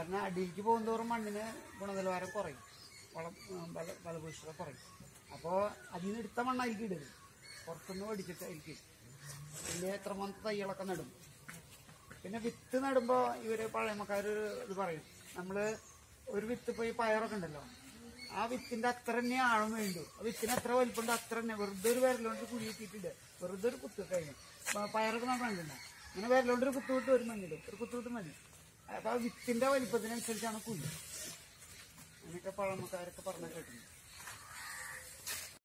കാരണം അടിയിലേക്ക് പോകുന്തോറും മണ്ണിന് ഗുണനിലവാരം കുറയും. വളം ബല ബലഭൂഷ്ഠത കുറയും. അപ്പോൾ അതിൽ നിന്ന് എടുത്ത മണ്ണായിരിക്കും ഇടരുത് പുറത്തുനിന്ന് മേടിച്ചിട്ടായിരിക്കും. പിന്നെ എത്ര മന്ത് തൈകളൊക്കെ നടും. പിന്നെ വിത്ത് നടുമ്പോൾ ഇവർ പഴമക്കാർ ഇത് പറയും. നമ്മൾ ഒരു വിത്ത് ഇപ്പോൾ ഈ പയറൊക്കെ ഉണ്ടല്ലോ. ആ വിത്തിന്റെ അത്ര തന്നെ ആഴം വേണ്ടു. ആ വിത്തിന് എത്ര വലിപ്പമുണ്ട് അത്ര തന്നെ. വെറുതെ ഒരു വിരലോണ്ട് കുഴി ഇട്ടിട്ടുണ്ട് വെറുതെ ഒരു കുത്ത് കഴിഞ്ഞു. പയറൊക്കെ നമ്മൾ കണ്ടിട്ടുണ്ട് അങ്ങനെ വിരലോണ്ട് ഒരു കുത്തുവിട്ട് ഒരു മണ്ണിടും ഒരു കുത്ത് വിട്ട് മതി ആ വിത്തിന്റെ വലിപ്പത്തിനനുസരിച്ചാണ് കുഴി അങ്ങനെയൊക്കെ പഴമക്കാരൊക്കെ പറഞ്ഞു കേട്ടിട്ടുണ്ട്.